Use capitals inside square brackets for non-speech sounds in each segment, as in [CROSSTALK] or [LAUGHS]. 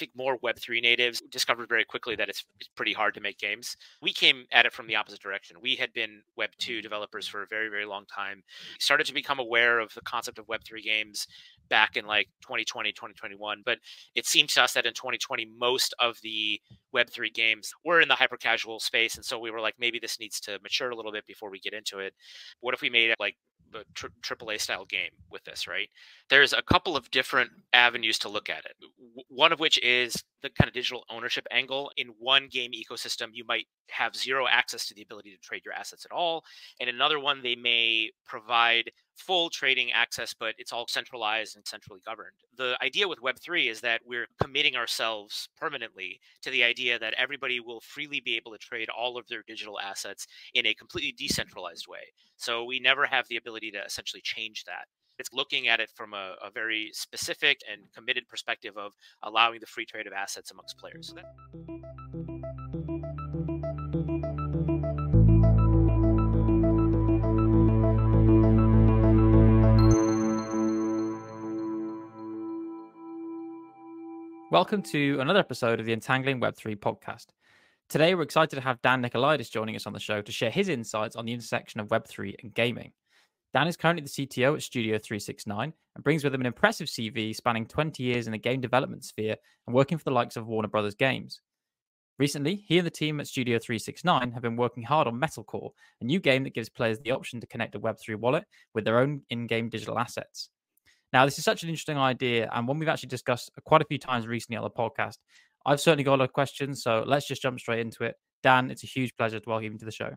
think more Web3 natives discovered very quickly that it's, it's pretty hard to make games. We came at it from the opposite direction. We had been Web2 mm-hmm. developers for a very, very long time, started to become aware of the concept of Web3 games back in like 2020, 2021. But it seemed to us that in 2020, most of the Web3 games were in the hyper casual space. And so we were like, maybe this needs to mature a little bit before we get into it. What if we made it like a tri- AAA style game with this, right? There's a couple of different avenues to look at it. W- one of which is the kind of digital ownership angle. In one game ecosystem, you might have zero access to the ability to trade your assets at all. And another one, they may provide full trading access, but it's all centralized and centrally governed. The idea with Web3 is that we're committing ourselves permanently to the idea that everybody will freely be able to trade all of their digital assets in a completely decentralized way. So we never have the ability to essentially change that. It's looking at it from a, a very specific and committed perspective of allowing the free trade of assets amongst players. So that- Welcome to another episode of the Untangling Web3 podcast. Today, we're excited to have Dan Nikolaides joining us on the show to share his insights on the intersection of Web3 and gaming. Dan is currently the CTO at Studio 369 and brings with him an impressive CV spanning 20 years in the game development sphere and working for the likes of Warner Brothers Games. Recently, he and the team at Studio 369 have been working hard on Metalcore, a new game that gives players the option to connect a Web3 wallet with their own in game digital assets. Now, this is such an interesting idea and one we've actually discussed quite a few times recently on the podcast. I've certainly got a lot of questions, so let's just jump straight into it. Dan, it's a huge pleasure to welcome you to the show.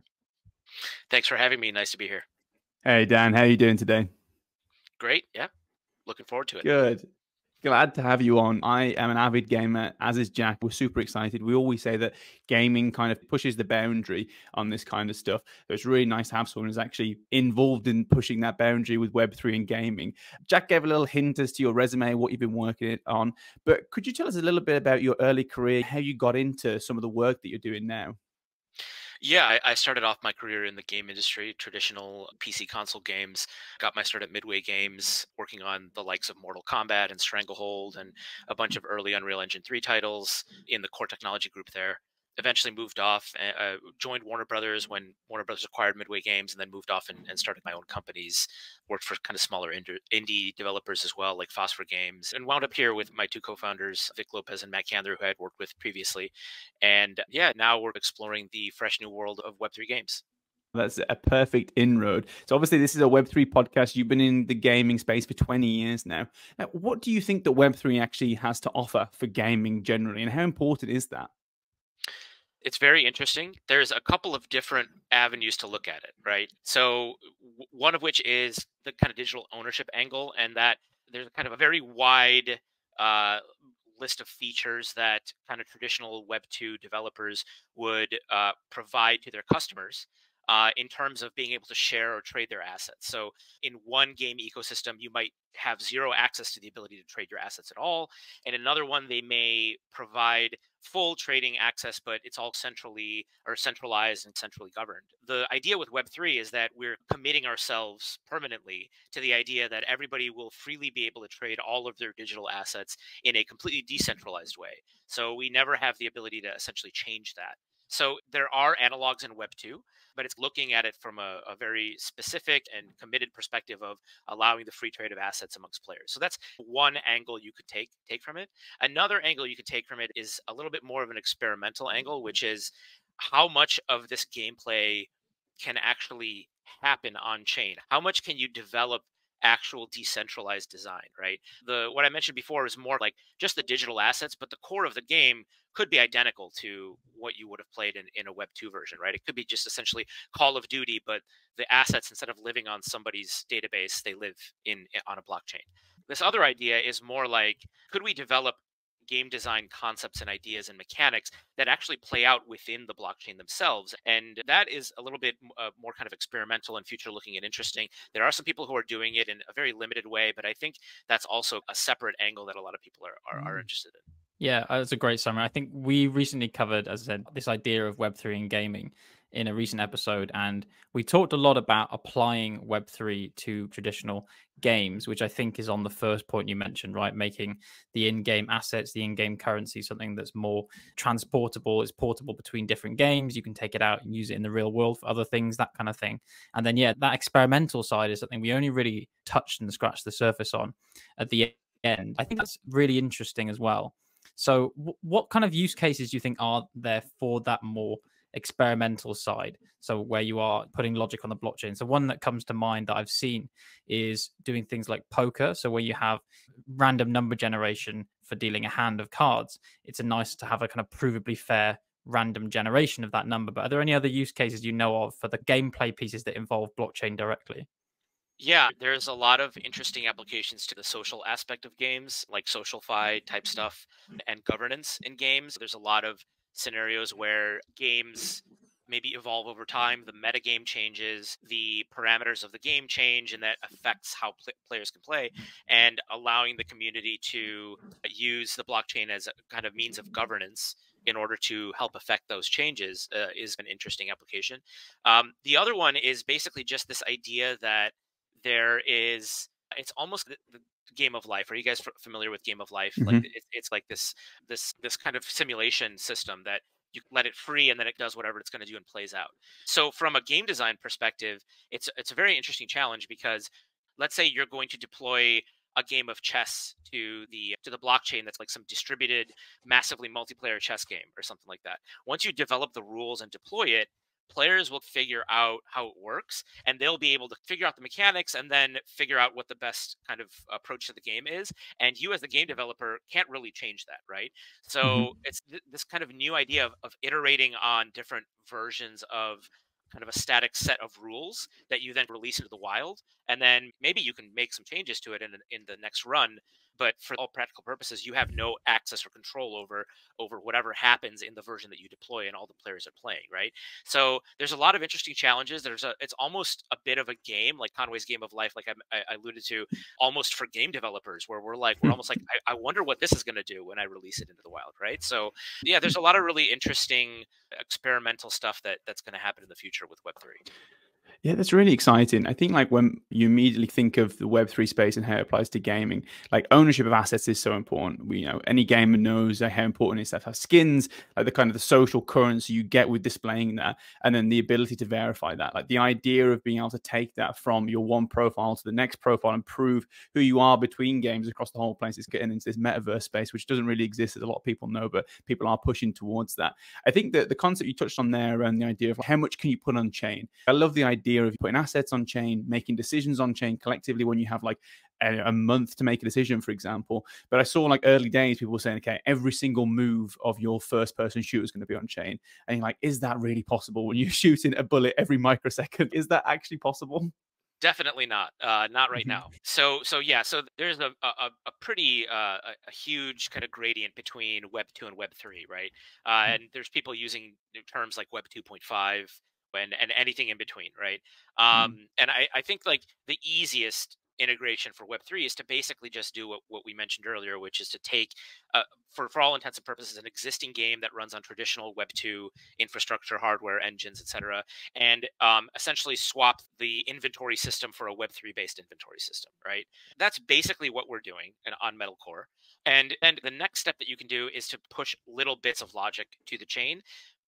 Thanks for having me. Nice to be here. Hey Dan, how are you doing today? Great. Yeah. Looking forward to it. Good. Glad to have you on. I am an avid gamer, as is Jack. We're super excited. We always say that gaming kind of pushes the boundary on this kind of stuff. So it's really nice to have someone who's actually involved in pushing that boundary with Web3 and gaming. Jack gave a little hint as to your resume, what you've been working on. But could you tell us a little bit about your early career, how you got into some of the work that you're doing now? Yeah, I, started off my career in the game industry, traditional PC console games. Got my start at Midway Games, working on the likes of Mortal Kombat and Stranglehold and a bunch of early Unreal Engine 3 titles in the core technology group there. Eventually moved off, uh, joined Warner Brothers when Warner Brothers acquired Midway Games, and then moved off and, and started my own companies. Worked for kind of smaller indie developers as well, like Phosphor Games, and wound up here with my two co-founders, Vic Lopez and Matt Candler, who I had worked with previously. And yeah, now we're exploring the fresh new world of Web3 games. That's a perfect inroad. So obviously, this is a Web3 podcast. You've been in the gaming space for 20 years now. Now, what do you think that Web3 actually has to offer for gaming generally, and how important is that? It's very interesting. There's a couple of different avenues to look at it, right? So one of which is the kind of digital ownership angle, and that there's kind of a very wide uh, list of features that kind of traditional Web two developers would uh, provide to their customers. Uh, in terms of being able to share or trade their assets. So, in one game ecosystem, you might have zero access to the ability to trade your assets at all. And another one, they may provide full trading access, but it's all centrally or centralized and centrally governed. The idea with Web3 is that we're committing ourselves permanently to the idea that everybody will freely be able to trade all of their digital assets in a completely decentralized way. So we never have the ability to essentially change that. So there are analogs in Web 2, but it's looking at it from a, a, very specific and committed perspective of allowing the free trade of assets amongst players. So that's one angle you could take take from it. Another angle you could take from it is a little bit more of an experimental angle, which is how much of this gameplay can actually happen on chain. How much can you develop actual decentralized design, right? The what I mentioned before is more like just the digital assets, but the core of the game could be identical to what you would have played in, in a Web 2 version, right? It could be just essentially Call of Duty, but the assets instead of living on somebody's database, they live in eh, on a blockchain. This other idea is more like could we develop game design concepts and ideas and mechanics that actually play out within the blockchain themselves. And that is a little bit uh, more kind of experimental and future looking and interesting. There are some people who are doing it in a very limited way, but I think that's also a separate angle that a lot of people are, are, are mm. interested in. Yeah, uh, that's a great summary. I think we recently covered, as I said, this idea of Web3 and gaming. In a recent episode, and we talked a lot about applying Web3 to traditional games, which I think is on the first point you mentioned, right? Making the in game assets, the in game currency, something that's more transportable, it's portable between different games. You can take it out and use it in the real world for other things, that kind of thing. And then, yeah, that experimental side is something we only really touched and scratched the surface on at the end. I think that's really interesting as well. So, w- what kind of use cases do you think are there for that more experimental side. So where you are putting logic on the blockchain. So one that comes to mind that I've seen is doing things like poker. So where you have random number generation for dealing a hand of cards, it's a nice to have a kind of provably fair random generation of that number. But are there any other use cases you know of for the gameplay pieces that involve blockchain directly? Yeah, there's a lot of interesting applications to the social aspect of games, like SocialFi type stuff and governance in games. There's a lot of scenarios where games maybe evolve over time the meta game changes the parameters of the game change and that affects how pl- players can play and allowing the community to use the blockchain as a kind of means of governance in order to help affect those changes uh, is an interesting application. Um, the other one is basically just this idea that there is it's almost the, game of life are you guys f- familiar with game of life? Mm-hmm. like it, it's like this this this kind of simulation system that you let it free and then it does whatever it's going to do and plays out. So from a game design perspective it's it's a very interesting challenge because let's say you're going to deploy a game of chess to the to the blockchain that's like some distributed massively multiplayer chess game or something like that. Once you develop the rules and deploy it players will figure out how it works and they'll be able to figure out the mechanics and then figure out what the best kind of approach to the game is and you as the game developer can't really change that right so mm-hmm. it's th- this kind of new idea of, of iterating on different versions of kind of a static set of rules that you then release into the wild and then maybe you can make some changes to it in, in the next run but for all practical purposes you have no access or control over over whatever happens in the version that you deploy and all the players are playing right? So there's a lot of interesting challenges. There's a it's almost a bit of a game like conway's game of life like i, I alluded to almost for game developers where we're like we're hmm. almost like I, I wonder what this is going to do when i release it into the wild right? So yeah there's a lot of really interesting experimental stuff that that's going to happen in the future with web3 yeah, that's really exciting. I think like when you immediately think of the Web3 space and how it applies to gaming, like ownership of assets is so important. We you know any gamer knows how important it is to have skins, like the kind of the social currency you get with displaying that, and then the ability to verify that. Like the idea of being able to take that from your one profile to the next profile and prove who you are between games across the whole place is getting into this metaverse space, which doesn't really exist as a lot of people know, but people are pushing towards that. I think that the concept you touched on there around the idea of how much can you put on chain. I love the idea idea of putting assets on chain, making decisions on chain collectively when you have like a, a, month to make a decision, for example. But I saw like early days, people were saying, okay, every single move of your first person shooter is going to be on chain. And you're like, is that really possible when you're [LAUGHS] shooting a bullet every microsecond? Is that actually possible? definitely not uh, not right mm-hmm. now so so yeah so there's a a, a pretty uh, a huge kind of gradient between web 2 and web 3 right uh, mm-hmm. and there's people using terms like web 2.5 and and anything in between, right? Mm-hmm. Um, mm. And I, I think like the easiest integration for Web3 is to basically just do what, what we mentioned earlier, which is to take, uh, for, for all intents and purposes, an existing game that runs on traditional Web2 infrastructure, hardware, engines, etc., and um, essentially swap the inventory system for a Web3 based inventory system, right? That's basically what we're doing on Metal Core. And, and the next step that you can do is to push little bits of logic to the chain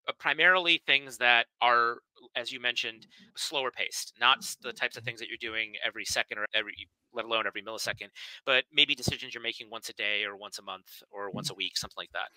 uh, primarily things that are as you mentioned slower paced not the types of things that you're doing every second or every let alone every millisecond, but maybe decisions you're making once a day or once a month or once mm-hmm. a week, something like that.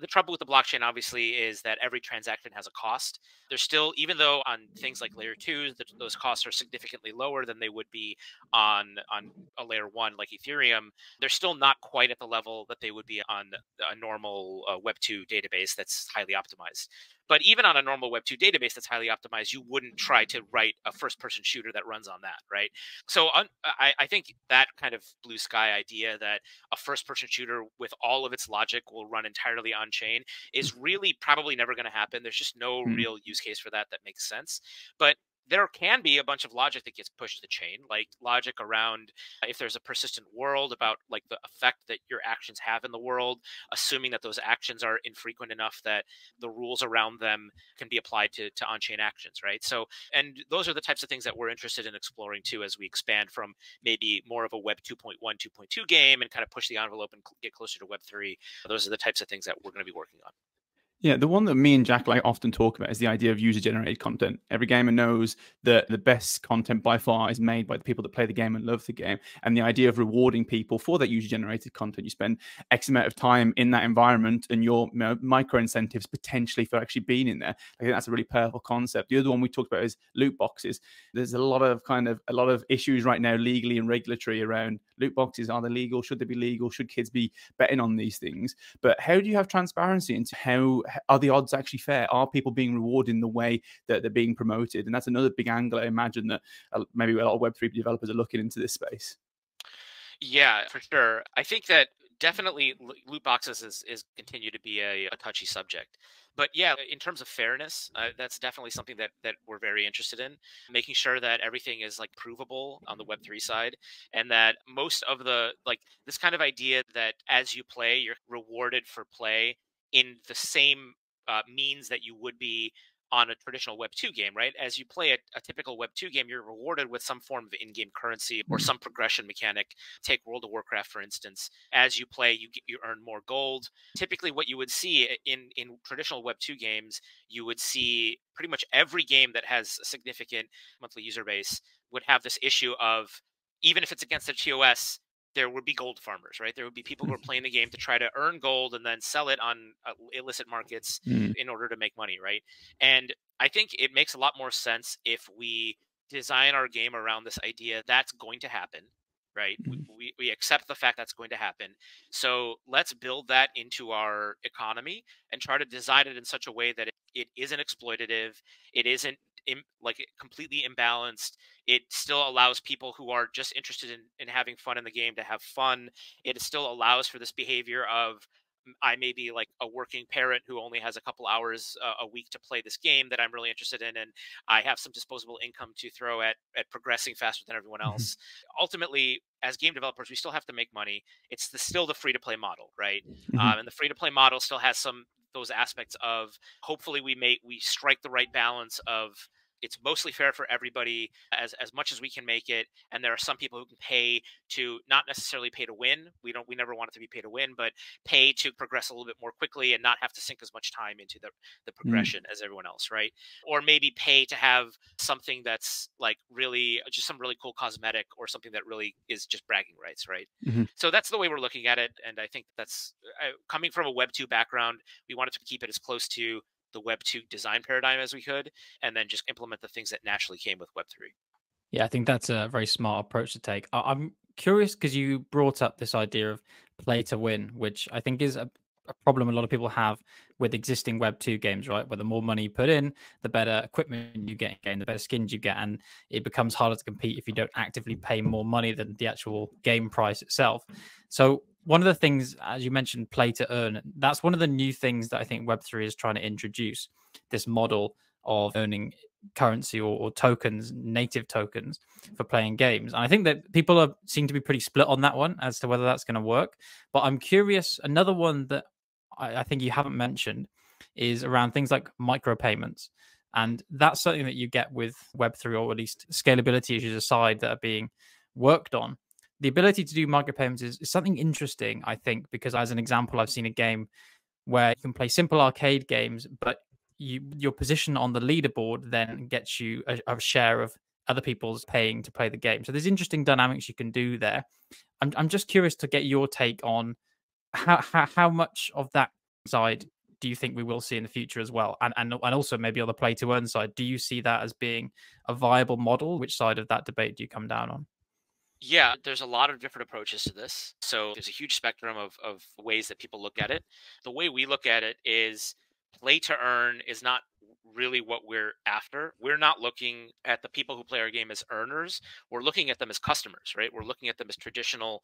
The trouble with the blockchain, obviously, is that every transaction has a cost. There's still, even though on things like layer two, those costs are significantly lower than they would be on on a layer one like Ethereum, they're still not quite at the level that they would be on a normal uh, Web two database that's highly optimized. But even on a normal Web 2 database that's highly optimized, you wouldn't try to write a first person shooter that runs on that, right? So I, I think that kind of blue sky idea that a first person shooter with all of its logic will run entirely on chain is really probably never going to happen. There's just no mm-hmm. real use case for that that makes sense. But there can be a bunch of logic that gets pushed to the chain, like logic around uh, if there's a persistent world about like the effect that your actions have in the world, assuming that those actions are infrequent enough that the rules around them can be applied to, to on-chain actions, right? So, and those are the types of things that we're interested in exploring too as we expand from maybe more of a Web 2.1, 2.2 game and kind of push the envelope and get closer to Web 3. Those are the types of things that we're going to be working on. Yeah, the one that me and Jack like often talk about is the idea of user generated content. Every gamer knows that the best content by far is made by the people that play the game and love the game. And the idea of rewarding people for that user generated content, you spend X amount of time in that environment and your you know, micro incentives potentially for actually being in there. I think that's a really powerful concept. The other one we talked about is loot boxes. There's a lot of kind of a lot of issues right now legally and regulatory around loot boxes. Are they legal? Should they be legal? Should kids be betting on these things? But how do you have transparency into how are the odds actually fair? Are people being rewarded in the way that they're being promoted? And that's another big angle. I imagine that maybe a lot of Web3 developers are looking into this space. Yeah, for sure. I think that definitely loot boxes is, is continue to be a, a touchy subject but yeah in terms of fairness uh, that's definitely something that that we're very interested in making sure that everything is like provable on the web3 side and that most of the like this kind of idea that as you play you're rewarded for play in the same uh, means that you would be on a traditional Web 2 game, right? As you play a, a, typical Web 2 game, you're rewarded with some form of in game currency or mm-hmm. some progression mechanic. Take World of Warcraft, for instance. As you play, you, get, you earn more gold. Typically, what you would see in, in traditional Web 2 games, you would see pretty much every game that has a significant monthly user base would have this issue of even if it's against the TOS, there would be gold farmers, right? There would be people who are [LAUGHS] playing the game to try to earn gold and then sell it on uh, illicit markets mm. in order to make money, right? And I think it makes a lot more sense if we design our game around this idea that's going to happen, right? Mm. We, we accept the fact that's going to happen. So let's build that into our economy and try to design it in such a way that it, it isn't exploitative, it isn't Im, like completely imbalanced. It still allows people who are just interested in, in having fun in the game to have fun. It still allows for this behavior of I may be like a working parent who only has a couple hours uh, a week to play this game that I'm really interested in, and I have some disposable income to throw at at progressing faster than everyone mm-hmm. else. Mm-hmm. Ultimately, as game developers, we still have to make money. It's the, still the free to play model, right? Mm-hmm. Um, and the free to play model still has some those aspects of hopefully we make we strike the right balance of it's mostly fair for everybody as as much as we can make it and there are some people who can pay to not necessarily pay to win we don't we never want it to be pay to win but pay to progress a little bit more quickly and not have to sink as much time into the the mm. progression mm. as everyone else right or maybe pay to have something that's like really just some really cool cosmetic or something that really is just bragging rights right mm-hmm. so that's the way we're looking at it and i think that's uh, coming from a web 2 background we wanted to keep it as close to the Web 2 design paradigm as we could, and then just implement the things that naturally came with Web 3. Yeah, I think that's a very smart approach to take. I'm curious because you brought up this idea of play to win, which I think is a, a, problem a lot of people have with existing Web 2 games, right? Where the more money you put in, the better equipment you get in the better skins you get. And it becomes harder to compete if you don't actively pay more money than the actual game price itself. So, one of the things, as you mentioned, play to earn, that's one of the new things that I think Web3 is trying to introduce this model of earning currency or, or, tokens, native tokens for playing games. And I think that people are seem to be pretty split on that one as to whether that's going to work. But I'm curious. Another one that I, I think you haven't mentioned is around things like micropayments. And that's something that you get with Web3, or at least scalability issues aside that are being worked on the ability to do micropayments is, is something interesting, I think, because as an example, I've seen a game where you can play simple arcade games, but you your position on the leaderboard then gets you a, a, share of other people's paying to play the game. So there's interesting dynamics you can do there. I'm I'm just curious to get your take on how how, how much of that side do you think we will see in the future as well? And and and also maybe on the play to earn side, do you see that as being a viable model? Which side of that debate do you come down on? Yeah, there's a lot of different approaches to this. So there's a huge spectrum of, of ways that people look at it. The way we look at it is play to earn is not really what we're after. We're not looking at the people who play our game as earners. We're looking at them as customers, right? We're looking at them as traditional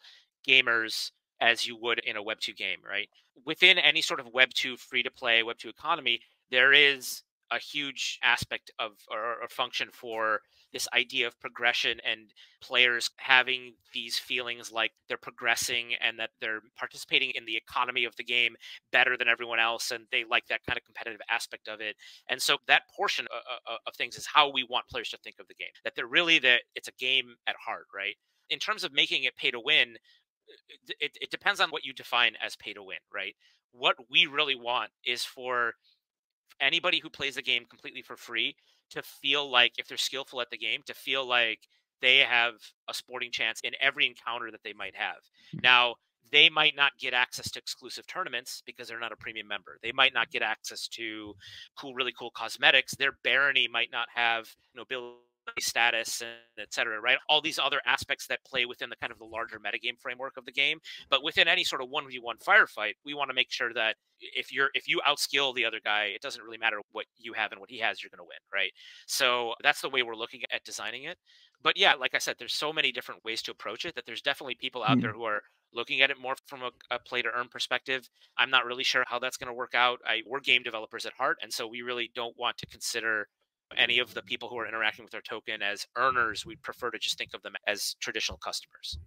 gamers as you would in a Web2 game, right? Within any sort of Web2 free to play, Web2 economy, there is a huge aspect of or, or function for this idea of progression and players having these feelings like they're progressing and that they're participating in the economy of the game better than everyone else and they like that kind of competitive aspect of it. And so that portion of, of things is how we want players to think of the game that they're really that it's a game at heart right? In terms of making it pay to win it, it depends on what you define as pay to win right? What we really want is for anybody who plays the game completely for free to feel like if they're skillful at the game to feel like they have a sporting chance in every encounter that they might have mm-hmm. now they might not get access to exclusive tournaments because they're not a premium member. They might not get access to cool, really cool cosmetics. Their barony might not have nobility status and et cetera, right? All these other aspects that play within the kind of the larger metagame framework of the game. But within any sort of 1v1 firefight, we want to make sure that if you're if you outskill the other guy, it doesn't really matter what you have and what he has, you're gonna win, right? So that's the way we're looking at designing it. But yeah, like I said, there's so many different ways to approach it that there's definitely people out mm-hmm. there who are looking at it more from a, a, play to earn perspective. I'm not really sure how that's going to work out. I, we're game developers at heart, and so we really don't want to consider any of the people who are interacting with our token as earners. we'd prefer to just think of them as traditional customers.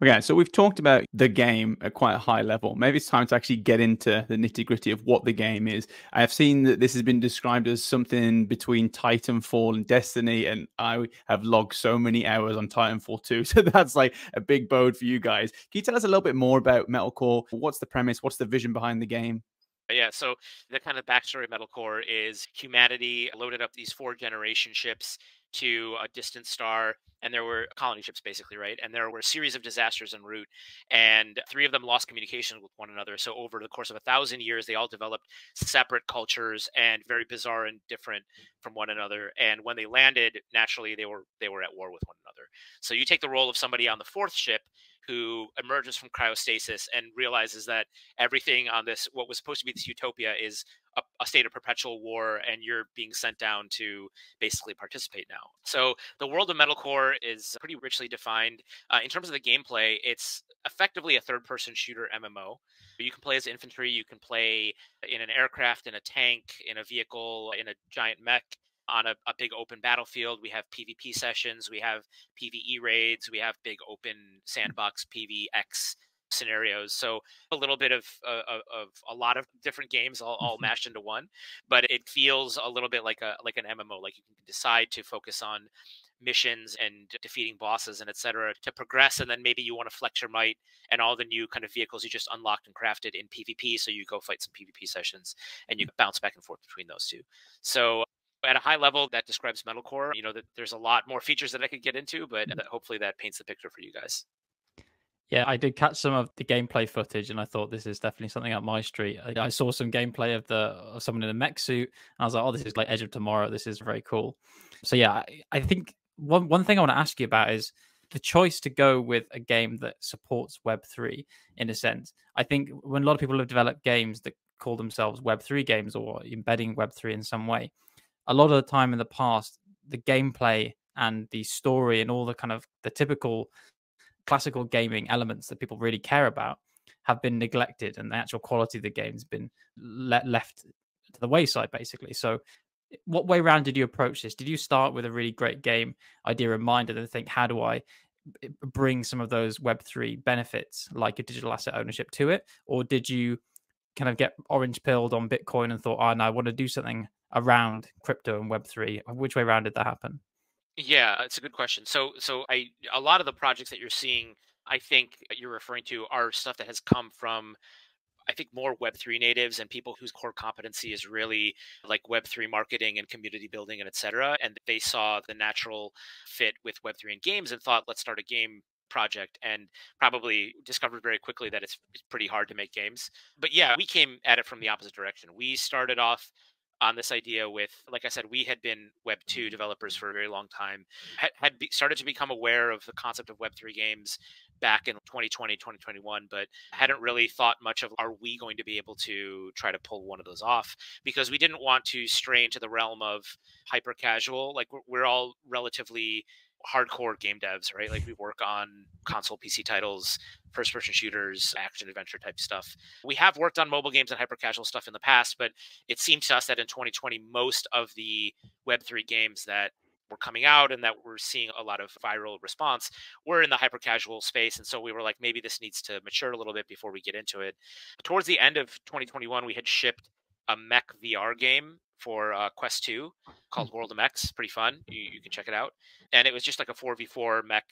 Okay, so we've talked about the game at quite a high level. Maybe it's time to actually get into the nitty gritty of what the game is. I have seen that this has been described as something between Titanfall and Destiny, and I have logged so many hours on Titanfall 2. [LAUGHS] So that's like a big bode for you guys. Can you tell us a little bit more about Metalcore? What's the premise? What's the vision behind the game? Yeah, so the kind of backstory of Metalcore is humanity loaded up these four generation ships to a distant star and there were colony ships basically right? And there were a series of disasters en route and three of them lost communication with one another. So over the course of a thousand years they all developed separate cultures and very bizarre and different from one another and when they landed naturally they were they were at war with one another. So you take the role of somebody on the fourth ship who emerges from cryostasis and realizes that everything on this, what was supposed to be this utopia, is a, a, state of perpetual war, and you're being sent down to basically participate now. So the world of Metalcore is pretty richly defined. Uh, in terms of the gameplay, it's effectively a third-person shooter MMO. You can play as infantry, you can play in an aircraft, in a tank, in a vehicle, in a giant mech on a, a, big open battlefield. We have PvP sessions, we have PvE raids, we have big open sandbox PvX scenarios. So a little bit of uh, of a lot of different games all, all mm-hmm. mashed into one, but it feels a little bit like a like an MMO. Like you can decide to focus on missions and defeating bosses and etc to progress and then maybe you want to flex your might and all the new kind of vehicles you just unlocked and crafted in pvp so you go fight some pvp sessions and you mm. bounce back and forth between those two so at a high level, that describes metalcore. You know that there's a lot more features that I could get into, but mm. hopefully that paints the picture for you guys. Yeah, I did catch some of the gameplay footage, and I thought this is definitely something up my street. I, I saw some gameplay of the of someone in a mech suit, and I was like, "Oh, this is like Edge of Tomorrow. This is very cool." So yeah, I, I think one one thing I want to ask you about is the choice to go with a game that supports Web three in a sense. I think when a lot of people have developed games that call themselves Web three games or embedding Web three in some way, a lot of the time in the past, the gameplay and the story and all the kind of the typical classical gaming elements that people really care about have been neglected and the actual quality of the game's been le- left to the wayside basically. So what way round did you approach this? Did you start with a really great game idea in mind and then think how do i bring some of those web3 benefits like a digital asset ownership to it? Or did you kind of get orange pilled on bitcoin and thought oh no i want to do something around crypto and Web3? Uh, which way around did that happen? Yeah, it's a good question. So, so I a lot of the projects that you're seeing, I think uh, you're referring to are stuff that has come from I think more Web3 natives and people whose core competency is really like Web3 marketing and community building and et cetera. And they saw the natural fit with Web3 and games and thought, let's start a game project and probably discovered very quickly that it's, it's pretty hard to make games. But yeah, we came at it from the opposite direction. We started off on this idea with like i said we had been web 2 mm-hmm. developers for a very long time had, had be, started to become aware of the concept of web 3 games back in 2020 2021 but hadn't really thought much of are we going to be able to try to pull one of those off? Because we didn't want to stray into the realm of hyper casual like we're, we're all relatively hardcore game devs, right? Like we work on console PC titles, first person shooters, action adventure type stuff. We have worked on mobile games and hyper casual stuff in the past, but it seems to us that in 2020, most of the Web3 games that were coming out and that we're seeing a lot of viral response were in the hyper casual space. And so we were like, maybe this needs to mature a little bit before we get into it. Towards the end of 2021, we had shipped a mech VR game for uh, Quest 2 called World of Mechs. Pretty fun. You, you, can check it out. And it was just like a 4v4 mech,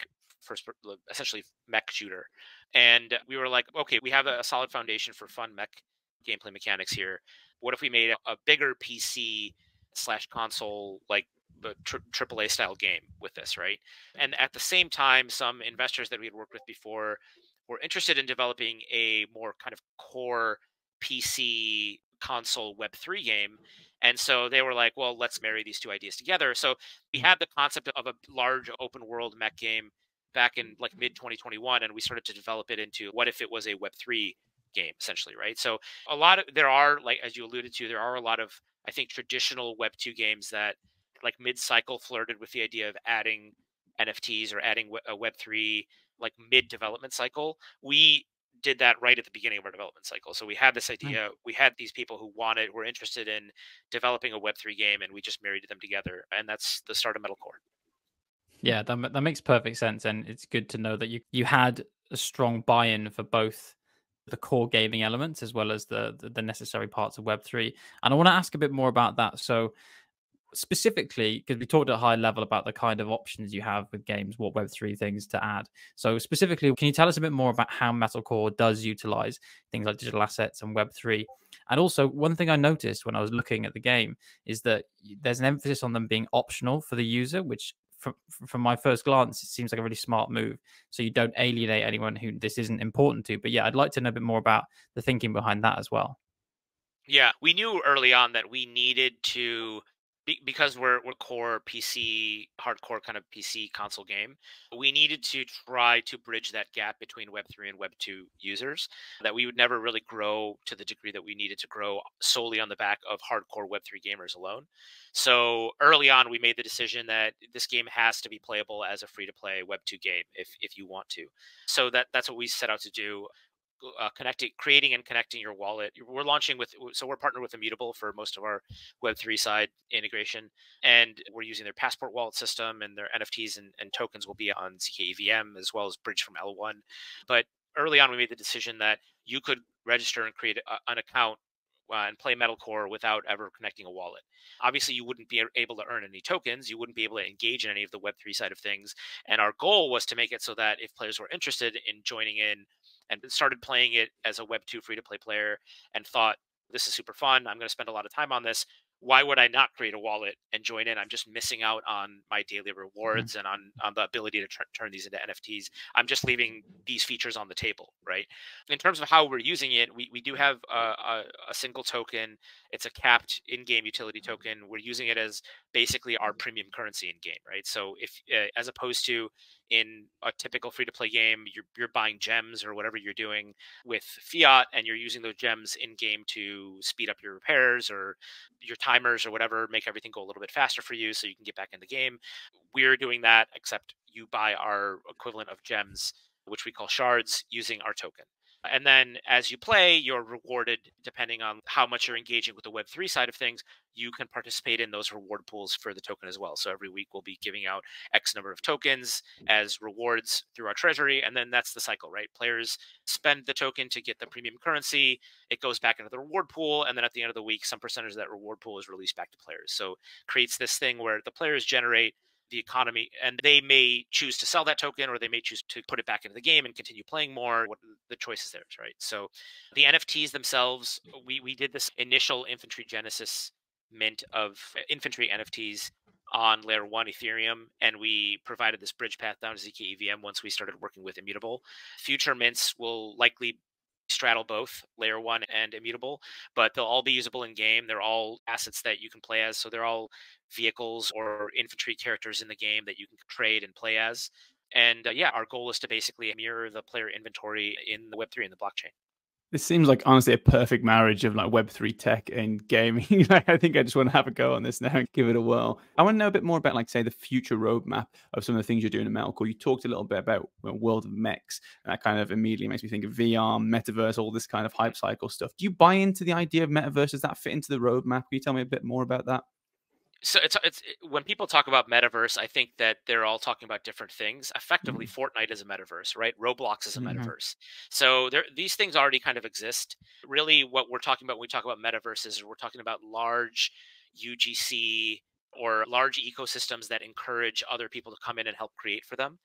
first essentially mech shooter. And we were like, okay, we have a, solid foundation for fun mech gameplay mechanics here. What if we made a, a bigger PC slash console like the tri- AAA style game with this, right? And at the same time, some investors that we had worked with before were interested in developing a more kind of core PC console Web3 game. And so they were like, well, let's marry these two ideas together. So we mm. had the concept of a large open world mech game back in like mid 2021, and we started to develop it into what if it was a Web3 game, essentially, right? So a lot of there are, like as you alluded to, there are a lot of I think traditional Web2 games that like mid cycle flirted with the idea of adding NFTs or adding a Web3 like mid development cycle. We did that right at the beginning of our development cycle. So we had this hmm. idea, we had these people who wanted, were interested in developing a Web3 game, and we just married them together. And that's the start of Metalcore. Yeah, that, that makes perfect sense. And it's good to know that you, you had a strong buy in for both the core gaming elements as well as the, the, the necessary parts of Web3. And I want to ask a bit more about that. So specifically because we talked at a high level about the kind of options you have with games what web3 things to add. So specifically can you tell us a bit more about how metalcore does utilize things like digital assets and web3 and also one thing i noticed when i was looking at the game is that there's an emphasis on them being optional for the user which from, from my first glance it seems like a really smart move. So you don't alienate anyone who this isn't important to. But yeah i'd like to know a bit more about the thinking behind that as well. Yeah we knew early on that we needed to because we're we're core PC hardcore kind of PC console game, we needed to try to bridge that gap between Web three and Web two users. That we would never really grow to the degree that we needed to grow solely on the back of hardcore Web three gamers alone. So early on, we made the decision that this game has to be playable as a free to play Web two game if if you want to. So that that's what we set out to do uh, connecting, creating and connecting your wallet. We're launching with, so we're partnered with Immutable for most of our Web3 side integration, and we're using their Passport wallet system, and their NFTs and, and tokens will be on zkEVM as well as Bridge from L1. But early on, we made the decision that you could register and create a, an account uh, and play Metalcore without ever connecting a wallet. Obviously, you wouldn't be able to earn any tokens. You wouldn't be able to engage in any of the Web3 side of things. And our goal was to make it so that if players were interested in joining in and started playing it as a Web 2 free to play player and thought, this is super fun. I'm going to spend a lot of time on this. Why would I not create a wallet and join in? I'm just missing out on my daily mm-hmm. rewards mm-hmm. and on, on the ability to tr- turn these into NFTs. I'm just leaving these features on the table, right? In terms of how we're using it, we, we do have a, a, a single token. It's a capped in-game utility token. We're using it as basically our premium currency in game, right? So if uh, as opposed to in a typical free to play game, you're, you're buying gems or whatever you're doing with fiat, and you're using those gems in game to speed up your repairs or your timers or whatever, make everything go a little bit faster for you so you can get back in the game. We're doing that, except you buy our equivalent of gems, which we call shards, using our token. And then as you play, you're rewarded depending on how much you're engaging with the Web3 side of things. You can participate in those reward pools for the token as well. So every week we'll be giving out X number of tokens as rewards through our treasury. And then that's the cycle, right? Players spend the token to get the premium currency. It goes back into the reward pool. And then at the end of the week, some percentage of that reward pool is released back to players. So creates this thing where the players generate the economy and they may choose to sell that token or they may choose to put it back into the game and continue playing more what the choice is theirs right? So the nfts themselves we we did this initial infantry genesis mint of uh, infantry nfts on layer one ethereum and we provided this bridge path down to zkEVM once we started working with immutable. Future mints will likely straddle both layer one and immutable, but they'll all be usable in game. They're all assets that you can play as. So they're all vehicles or infantry characters in the game that you can trade and play as. And uh, yeah, our goal is to basically mirror the player inventory in the Web3 and the blockchain. This seems like honestly a perfect marriage of like Web3 tech and gaming. [LAUGHS] like, I think I just want to have a go on this now and give it a whirl. I want to know a bit more about, like, say, the future roadmap of some of the things you're doing at Metalcore. You talked a little bit about World of Mechs, and that kind of immediately makes me think of VR, metaverse, all this kind of hype cycle stuff. Do you buy into the idea of metaverse? Does that fit into the roadmap? Can you tell me a bit more about that? So it's it's when people talk about metaverse, I think that they're all talking about different things. Effectively, mm-hmm. Fortnite is a metaverse, right? Roblox is a mm-hmm. metaverse. So there, these things already kind of exist. Really, what we're talking about when we talk about metaverses is we're talking about large UGC or large ecosystems that encourage other people to come in and help create for them.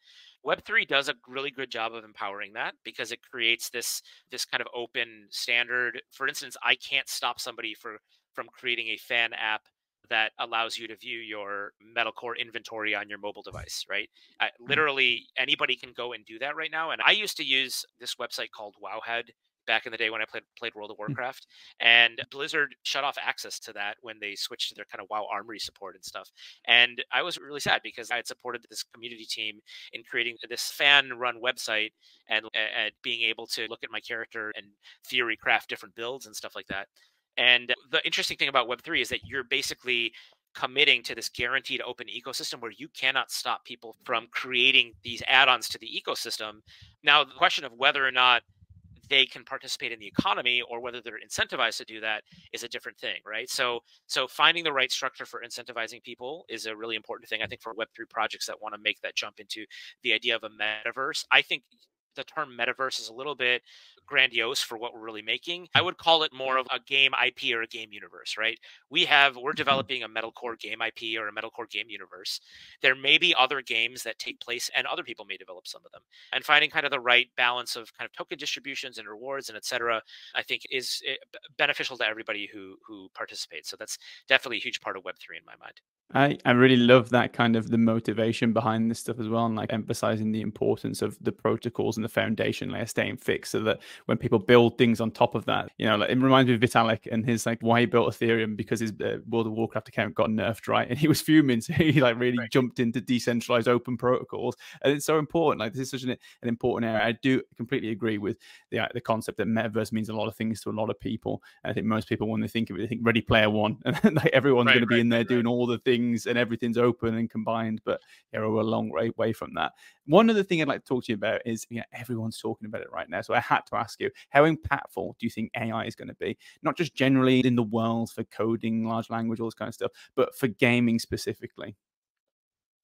Web3 does a really good job of empowering that because it creates this this kind of open standard. For instance, I can't stop somebody for from creating a fan app that allows you to view your metalcore inventory on your mobile device right uh, literally anybody can go and do that right now and i used to use this website called wowhead back in the day when I played played World of hmm. Warcraft. And Blizzard shut off access to that when they switched to their kind of WoW Armory support and stuff. And I was really sad because I had supported this community team in creating this fan run website and, and being able to look at my character and theory craft different builds and stuff like that. And the interesting thing about Web3 is that you're basically committing to this guaranteed open ecosystem where you cannot stop people from creating these add-ons to the ecosystem. Now, the question of whether or not they can participate in the economy or whether they're incentivized to do that is a different thing right so so finding the right structure for incentivizing people is a really important thing i think for web3 projects that want to make that jump into the idea of a metaverse i think the term metaverse is a little bit grandiose for what we're really making. I would call it more of a game IP or a game universe, right? We have we're mm-hmm. developing a metalcore game IP or a metalcore game universe. There may be other games that take place and other people may develop some of them. And finding kind of the right balance of kind of token distributions and rewards and etc. I think is eh, beneficial to everybody who who participates. So that's definitely a huge part of web3 in my mind. I, I really love that kind of the motivation behind this stuff as well and like emphasizing the importance of the protocols and the foundation layer staying fixed so that when people build things on top of that you know like it reminds me of vitalik and his like why he built ethereum because his uh, world of warcraft account got nerfed right? And he was fuming so he like really right. jumped into decentralized open protocols and it's so important like this is such an, an important area. I do completely agree with the uh, the concept that metaverse means a lot of things to a lot of people. And i think most people when they think of it they think ready player one [LAUGHS] and like everyone's right, going to be in there doing all the things things and everything's open and combined, but yeah, we're a long way away from that. One other thing I'd like to talk to you about is you know, everyone's talking about it right now. So I had to ask you, how impactful do you think AI is going to be? Not just generally in the world for coding, large language, all this kind of stuff, but for gaming specifically.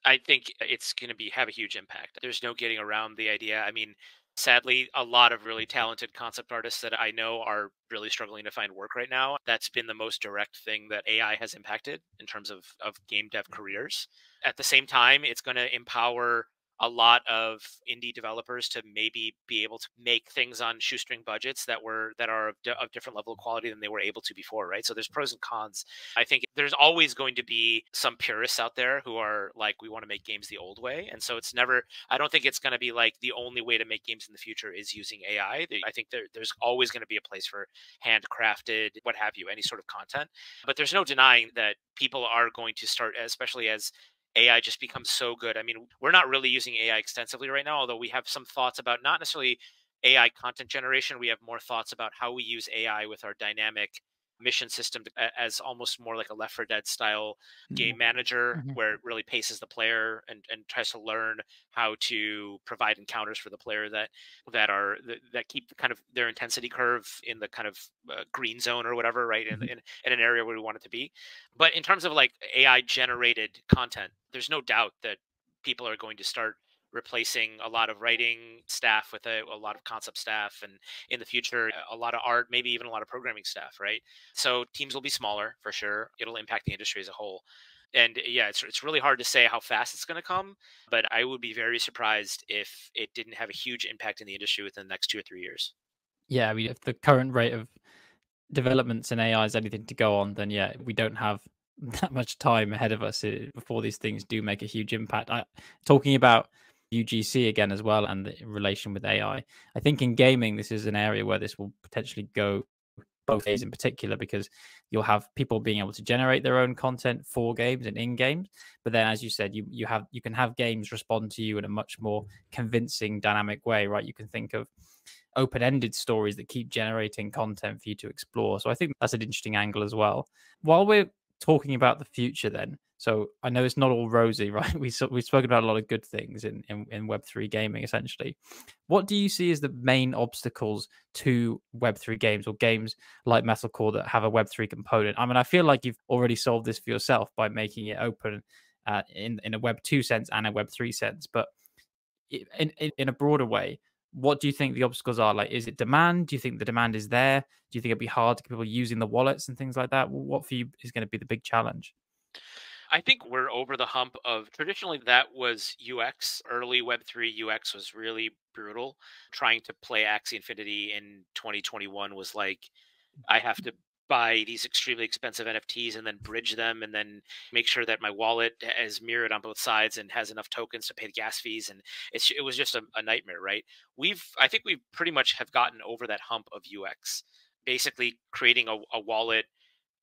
I think it's going to be have a huge impact. There's no getting around the idea. I mean, sadly, a lot of really talented concept artists that I know are really struggling to find work right now. That's been the most direct thing that AI has impacted in terms of, of game dev mm-hmm. careers. At the same time, it's going to empower a lot of indie developers to maybe be able to make things on shoestring budgets that were that are of, of, different level of quality than they were able to before right? So there's pros and cons. I think there's always going to be some purists out there who are like we want to make games the old way. And so it's never i don't think it's going to be like the only way to make games in the future is using ai i. Think there, there's always going to be a place for handcrafted what have you any sort of content. But there's no denying that people are going to start especially as AI just becomes so good. I mean, we're not really using AI extensively right now, although we have some thoughts about not necessarily AI content generation. We have more thoughts about how we use AI with our dynamic mission system as almost more like a Left 4 Dead style game mm-hmm. manager, mm-hmm. where it really paces the player and, and tries to learn how to provide encounters for the player that that are that keep kind of their intensity curve in the kind of uh, green zone or whatever, right, mm-hmm. in, in in an area where we want it to be. But in terms of like AI generated content, there's no doubt that people are going to start replacing a lot of writing staff with a, a, lot of concept staff and in the future a lot of art maybe even a lot of programming staff right? So teams will be smaller for sure. It'll impact the industry as a whole. And yeah it's, it's really hard to say how fast it's going to come but i would be very surprised if it didn't have a huge impact in the industry within the next two or three years. Yeah i mean if the current rate of developments in ai is anything to go on then yeah we don't have [LAUGHS] that much time ahead of us eh, before these things do make a huge impact. I, talking about UGC again as well and the relation with AI. I think in gaming, this is an area where this will potentially go both ways in particular because you'll have people being able to generate their own content for games and in games but then as you said you you have you can have games respond to you in a much more convincing dynamic way right you can think of open-ended stories that keep generating content for you to explore. So I think that's an interesting angle as well. While we're talking about the future then, so I know it's not all rosy, [LAUGHS] right? We we've spoken about a lot of good things in, in, in Web three gaming. Essentially, what do you see as the main obstacles to Web three games or games like Metal Core that have a Web three component? I mean, I feel like you've already solved this for yourself by making it open uh, in in a Web two sense and a Web three sense, but in, in in a broader way, what do you think the obstacles are? Like, is it demand? Do you think the demand is there? Do you think it'd be hard to get people using the wallets and things like that? What for you is going to be the big challenge? I think we're over the hump of traditionally that was UX. Early Web3 UX was really brutal. Trying to play Axie Infinity in 2021 was like, I have to buy these extremely expensive NFTs and then bridge them and then make sure that my wallet is mirrored on both sides and has enough tokens to pay the gas fees. And it's, it was just a, a nightmare, right? We've, I think we pretty much have gotten over that hump of UX. Basically, creating a, a wallet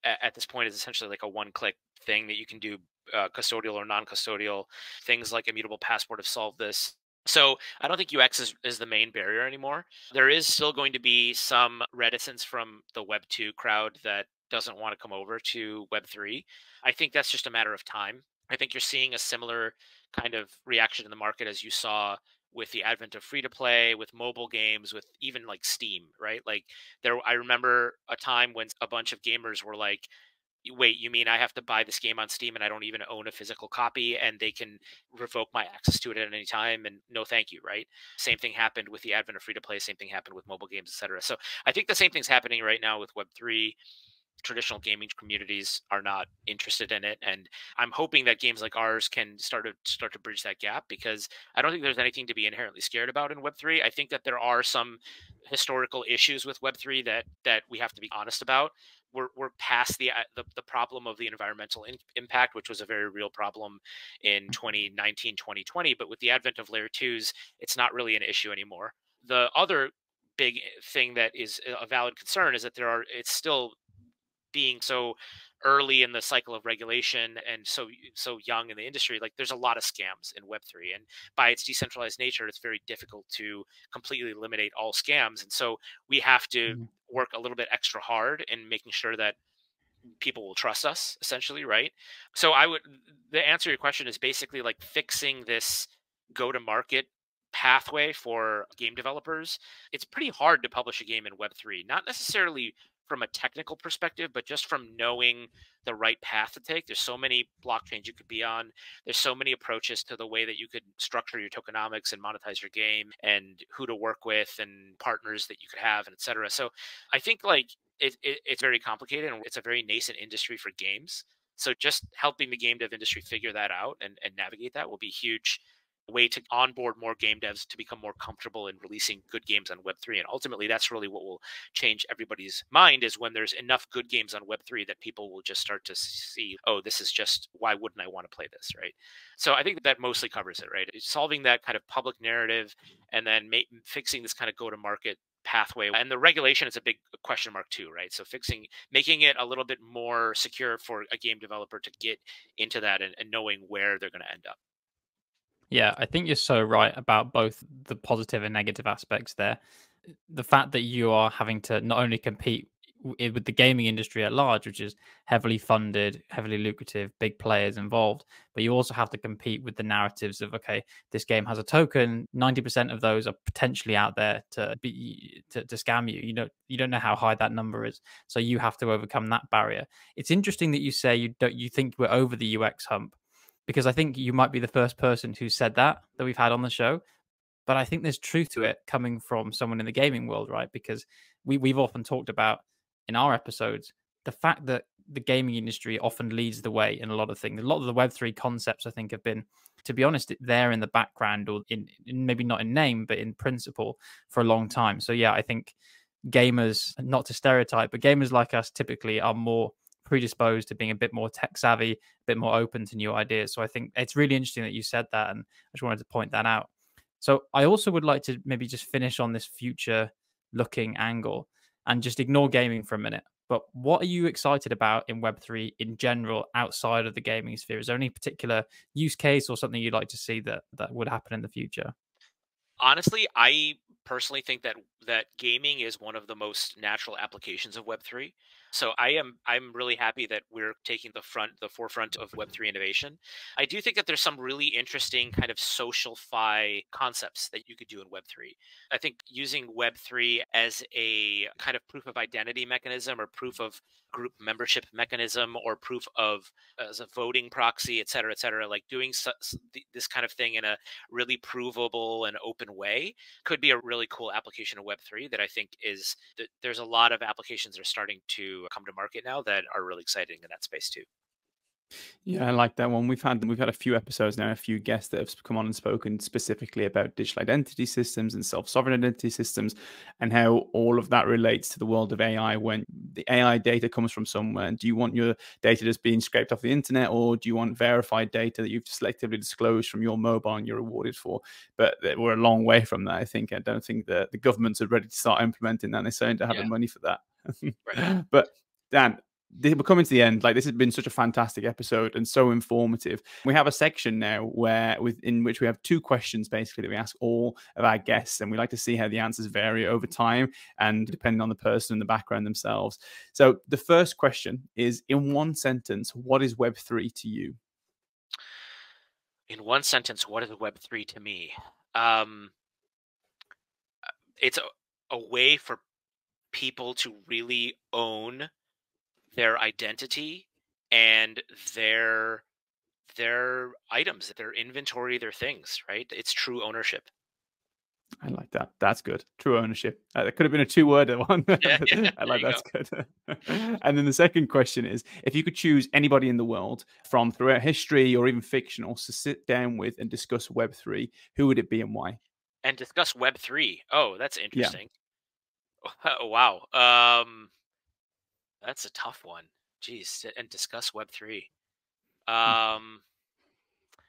at this point is essentially like a one click thing that you can do uh, custodial or non custodial. Things like immutable passport have solved this. So I don't think UX is, is the main barrier anymore. There is still going to be some reticence from the Web 2 crowd that doesn't want to come over to Web 3. I think that's just a matter of time. I think you're seeing a similar kind of reaction in the market as you saw with the advent of free to play, with mobile games, with even like Steam, right? Like there, I remember a time when a bunch of gamers were like, wait, you mean I have to buy this game on Steam and I don't even own a physical copy and they can revoke my access to it at any time and no thank you, right? Same thing happened with the advent of free to play, same thing happened with mobile games, etc. So I think the same thing's happening right now with Web3 traditional gaming communities are not interested in it and i'm hoping that games like ours can start to start to bridge that gap because i don't think there's anything to be inherently scared about in web3 i think that there are some historical issues with web3 that that we have to be honest about we're, we're past the, uh, the, the problem of the environmental in, impact, which was a very real problem in 2019, 2020. But with the advent of layer twos, it's not really an issue anymore. The other big eh, thing that is a valid concern is that there are it's still being so early in the cycle of regulation and so so young in the industry like there's a lot of scams in web3 and by its decentralized nature it's very difficult to completely eliminate all scams and so we have to mm-hmm. Work a little bit extra hard in making sure that people will trust us essentially right? So i would the answer to your question is basically like fixing this go to market pathway for game developers. It's pretty hard to publish a game in web3 not necessarily from a technical perspective, but just from knowing the right path to take. There's so many blockchains you could be on. There's so many approaches to the way that you could structure your tokenomics and monetize your game and who to work with and partners that you could have and etc. So I think like it, it, it's very complicated and it's a very nascent industry for games. So just helping the game dev industry figure that out and, and navigate that will be huge way to onboard more game devs to become more comfortable in releasing good games on web3 and ultimately that's really what will change everybody's mind is when there's enough good games on web3 that people will just start to see oh this is just why wouldn't i want to play this? Right? So i think that mostly covers it right? It's solving that kind of public narrative and then ma- fixing this kind of go to market pathway and the regulation is a big question mark too right? So fixing making it a little bit more secure for a game developer to get into that and, and knowing where they're going to end up yeah, I think you're so right about both the positive and negative aspects there. The fact that you are having to not only compete with the gaming industry at large, which is heavily funded, heavily lucrative, big players involved, but you also have to compete with the narratives of okay, this game has a token. Ninety percent of those are potentially out there to be to, to scam you. You know, you don't know how high that number is, so you have to overcome that barrier. It's interesting that you say you don't you think we're over the UX hump because I think you might be the first person who said that that we've had on the show. But I think there's truth to it coming from someone in the gaming world, right? Because we, we've often talked about in our episodes the fact that the gaming industry often leads the way in a lot of things. A lot of the Web3 concepts, I think, have been, to be honest, there in the background or in, in maybe not in name, but in principle for a long time. So, yeah, I think gamers, not to stereotype, but gamers like us typically are more predisposed to being a bit more tech savvy, a bit more open to new ideas. So I think it's really interesting that you said that, and I just wanted to point that out. So I also would like to maybe just finish on this future looking angle and just ignore gaming for a minute. But what are you excited about in Web3 in general outside of the gaming sphere? Is there any particular use case or something you'd like to see that that would happen in the future? Honestly, I personally think that that gaming is one of the most natural applications of Web3. So I am I'm really happy that we're taking the front the forefront of Web3 innovation. I do think that there's some really interesting kind of social fi concepts that you could do in Web3. I think using Web3 as a kind of proof of identity mechanism or proof of group membership mechanism or proof of as a voting proxy, et cetera, et cetera, like doing this kind of thing in a really provable and open way could be a really cool application of Web3 that I think is there's a lot of applications that are starting to come to market now that are really exciting in that space too. Yeah, I like that one. We've had we've had a few episodes now, a few guests that have come on and spoken specifically about digital identity systems and self-sovereign identity systems, and how all of that relates to the world of AI. When the AI data comes from somewhere, and do you want your data just being scraped off the internet, or do you want verified data that you've selectively disclosed from your mobile and you're rewarded for? But we're a long way from that. I think I don't think that the governments are ready to start implementing that. They certainly don't have yeah. the money for that. right. [LAUGHS] But Dan, we're coming to the end. Like this has been such a fantastic episode and so informative. We have a section now where, with in which we have two questions basically that we ask all of our guests, and we like to see how the answers vary over time and depending on the person and the background themselves. So the first question is: in one sentence, what is Web three to you? In one sentence, what is Web three to me? Um, it's a, a way for people to really own their identity and their their items, their inventory, their things, right? It's true ownership. I like that. That's good. True ownership. Uh, that could have been a two-word [LAUGHS] one. [LAUGHS] Yeah, yeah, I like that's go. good. [LAUGHS] and then the second question is: if you could choose anybody in the world from throughout history or even fictional to sit down with and discuss Web three, who would it be and why? And discuss Web three. Oh, that's interesting. Yeah. Wow. Um, that's a tough one. Jeez, and discuss Web three. Hmm. Um,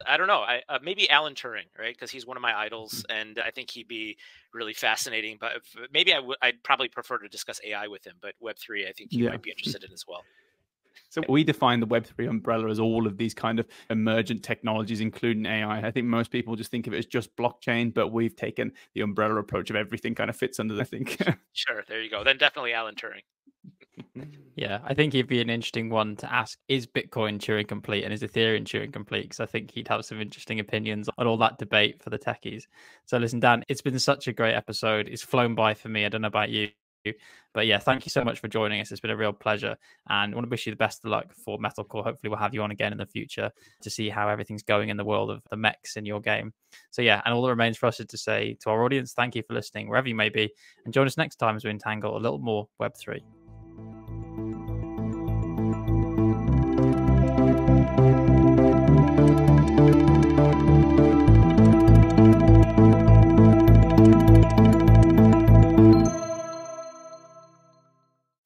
I don't know. I uh, maybe Alan Turing, right? Because he's one of my idols, mm-hmm. and I think he'd be really fascinating. But if, maybe I would. I'd probably prefer to discuss AI with him. But Web three, I think he yeah. might be [LAUGHS] interested in as well. So we define the Web3 umbrella as all of these kind of emergent technologies, including AI. I think most people just think of it as just blockchain, but we've taken the umbrella approach of everything kind of fits under. I think. sure, there you go. Then definitely Alan Turing. Mm-hmm. yeah, I think he'd be an interesting one to ask is Bitcoin Turing complete and is Ethereum Turing complete? Because I think he'd have some interesting opinions on all that debate for the techies. So, listen, Dan, it's been such a great episode. It's flown by for me. I don't know about you. But yeah, thank you so much for joining us. It's been a real pleasure. And I want to wish you the best of luck for Metalcore. Hopefully, we'll have you on again in the future to see how everything's going in the world of the mechs in your game. So yeah, and all that remains for us is to say to our audience, thank you for listening, wherever you may be. And join us next time as we entangle a little more Web3.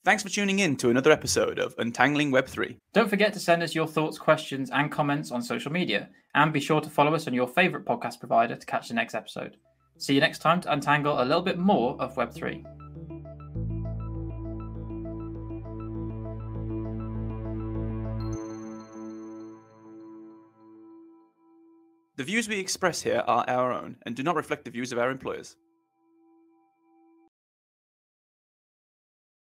Thanks for tuning in to another episode of Untangling Web3. Don't forget to send us your thoughts, questions, and comments on social media. And be sure to follow us on your favorite podcast provider to catch the next episode. See you next time to untangle a little bit more of Web3. The views we express here are our own and do not reflect the views of our employers.